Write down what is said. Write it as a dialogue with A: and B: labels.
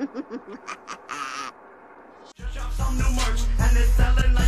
A: Just drop some new merch and it's selling like